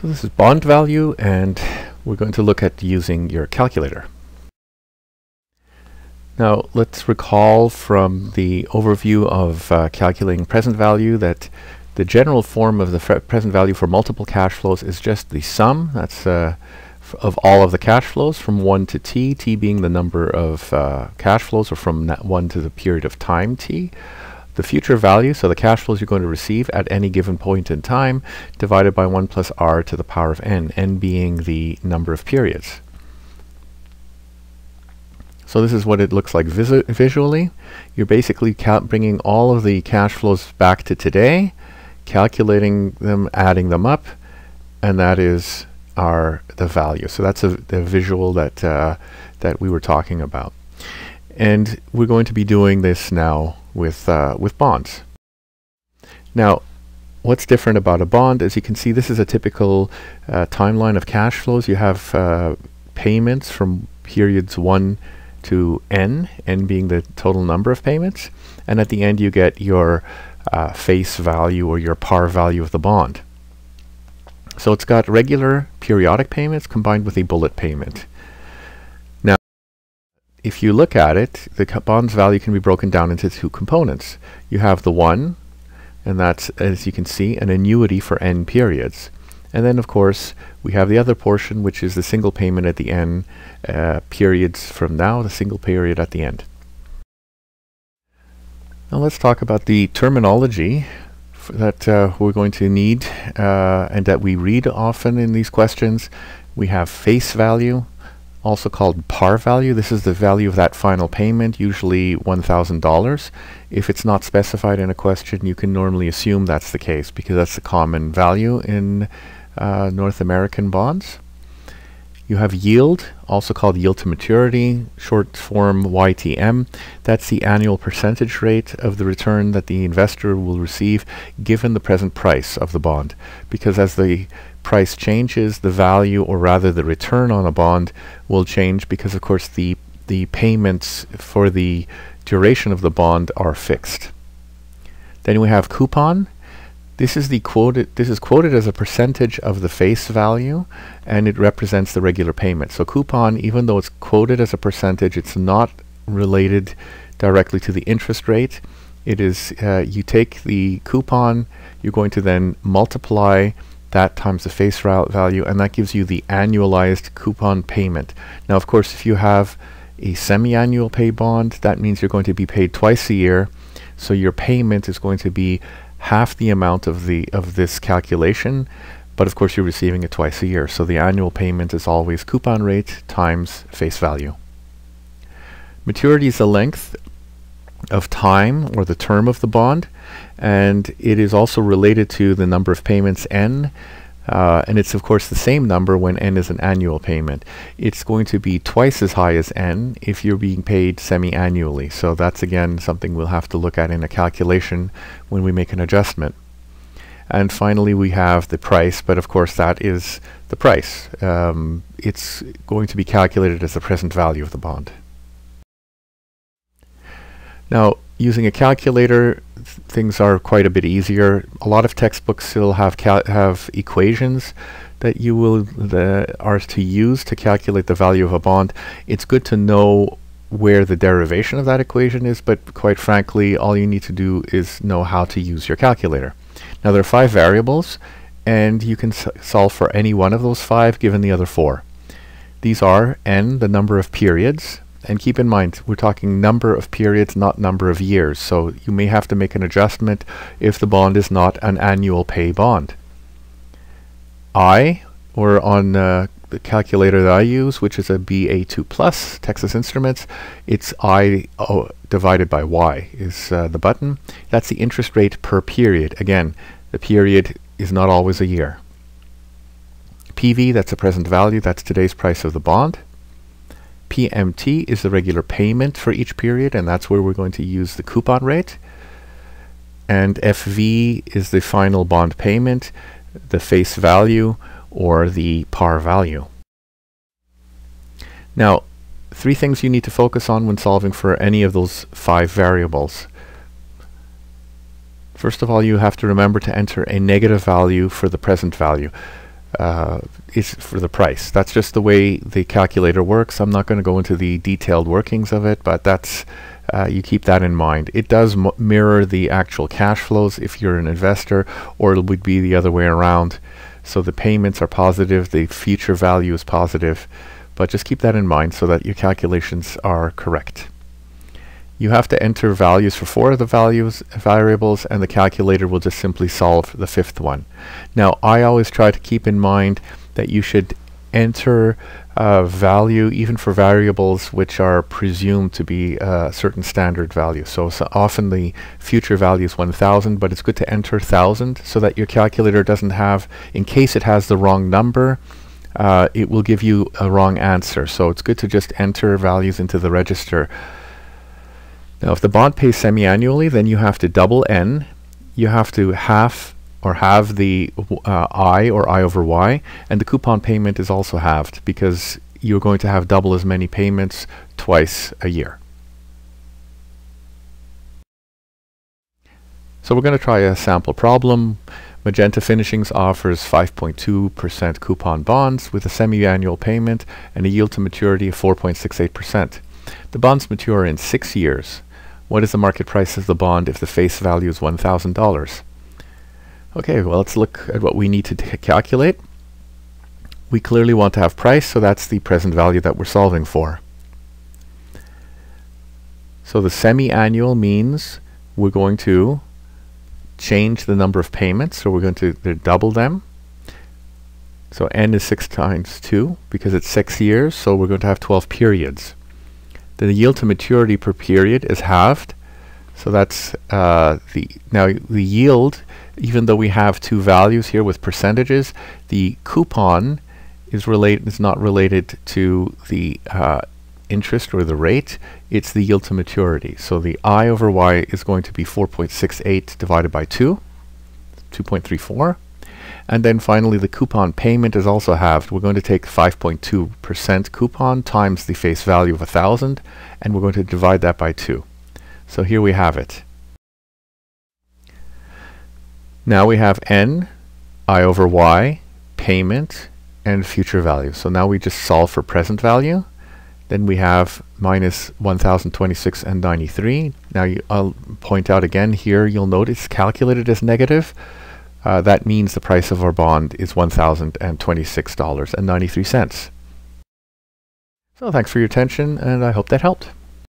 So this is bond value and we're going to look at using your calculator. Now let's recall from the overview of uh, calculating present value that the general form of the present value for multiple cash flows is just the sum that's uh, of all of the cash flows from 1 to t, t being the number of uh, cash flows or from 1 to the period of time t the future value, so the cash flows you're going to receive at any given point in time, divided by 1 plus r to the power of n, n being the number of periods. So this is what it looks like visually. You're basically bringing all of the cash flows back to today, calculating them, adding them up, and that is our the value. So that's a, the visual that uh, that we were talking about. And we're going to be doing this now with, uh, with bonds. Now, what's different about a bond, as you can see, this is a typical uh, timeline of cash flows. You have uh, payments from periods 1 to n, n being the total number of payments, and at the end you get your uh, face value or your par value of the bond. So it's got regular periodic payments combined with a bullet payment if you look at it, the bond's value can be broken down into two components. You have the one, and that's, as you can see, an annuity for n periods. And then, of course, we have the other portion, which is the single payment at the n uh, periods from now, the single period at the end. Now let's talk about the terminology that uh, we're going to need uh, and that we read often in these questions. We have face value, also called par value. This is the value of that final payment, usually $1,000. If it's not specified in a question, you can normally assume that's the case because that's the common value in uh, North American bonds. You have yield, also called yield to maturity, short form YTM. That's the annual percentage rate of the return that the investor will receive given the present price of the bond. Because as the price changes, the value, or rather the return on a bond, will change because, of course, the the payments for the duration of the bond are fixed. Then we have coupon. This is the quoted. This is quoted as a percentage of the face value, and it represents the regular payment. So coupon, even though it's quoted as a percentage, it's not related directly to the interest rate. It is uh, you take the coupon, you're going to then multiply that times the face value, and that gives you the annualized coupon payment. Now, of course, if you have a semi-annual pay bond, that means you're going to be paid twice a year, so your payment is going to be half the amount of the of this calculation, but of course you're receiving it twice a year, so the annual payment is always coupon rate times face value. Maturity is the length of time or the term of the bond and it is also related to the number of payments n uh, and it's of course the same number when n is an annual payment. It's going to be twice as high as n if you're being paid semi-annually. So that's again something we'll have to look at in a calculation when we make an adjustment. And finally we have the price, but of course that is the price. Um, it's going to be calculated as the present value of the bond. Now, using a calculator, th things are quite a bit easier. A lot of textbooks still have have equations that you will the, are to use to calculate the value of a bond. It's good to know where the derivation of that equation is, but quite frankly, all you need to do is know how to use your calculator. Now there are five variables, and you can solve for any one of those five given the other four. These are n, the number of periods, and keep in mind, we're talking number of periods, not number of years. So you may have to make an adjustment if the bond is not an annual pay bond. I, or on uh, the calculator that I use, which is a BA2 Plus, Texas Instruments, it's I oh, divided by Y is uh, the button. That's the interest rate per period. Again, the period is not always a year. PV, that's the present value, that's today's price of the bond. PMT is the regular payment for each period, and that's where we're going to use the coupon rate. And FV is the final bond payment, the face value, or the par value. Now, three things you need to focus on when solving for any of those five variables. First of all, you have to remember to enter a negative value for the present value. Uh, is for the price. That's just the way the calculator works. I'm not going to go into the detailed workings of it, but that's uh, you keep that in mind. It does mirror the actual cash flows if you're an investor, or it would be the other way around. So the payments are positive, the future value is positive, but just keep that in mind so that your calculations are correct. You have to enter values for four of the values variables and the calculator will just simply solve the fifth one. Now I always try to keep in mind that you should enter uh, value even for variables which are presumed to be a certain standard value. So, so, often the future value is 1000 but it's good to enter 1000 so that your calculator doesn't have, in case it has the wrong number, uh, it will give you a wrong answer. So it's good to just enter values into the register now if the bond pays semi-annually, then you have to double N, you have to half or have the uh, I or I over Y, and the coupon payment is also halved because you're going to have double as many payments twice a year. So we're going to try a sample problem. Magenta Finishings offers 5.2% coupon bonds with a semi-annual payment and a yield to maturity of 4.68%. The bonds mature in six years what is the market price of the bond if the face value is $1,000? Okay, well, let's look at what we need to calculate. We clearly want to have price, so that's the present value that we're solving for. So the semi-annual means we're going to change the number of payments, so we're going to double them. So n is 6 times 2 because it's 6 years, so we're going to have 12 periods the yield to maturity per period is halved. So that's uh, the now the yield, even though we have two values here with percentages, the coupon is related is not related to the uh, interest or the rate. It's the yield to maturity. So the I over Y is going to be 4.68 divided by 2, 2.34. And then finally, the coupon payment is also halved. We're going to take 5.2% coupon times the face value of 1,000, and we're going to divide that by 2. So here we have it. Now we have n, i over y, payment, and future value. So now we just solve for present value. Then we have minus 1026 and 93. Now you, I'll point out again here, you'll notice calculated as negative uh, that means the price of our bond is $1,026.93. So thanks for your attention, and I hope that helped.